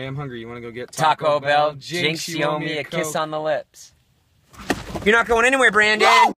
Hey, I'm hungry. You want to go get Taco, Bell. Jinx, you owe me a kiss on the lips. You're not going anywhere, Brandon.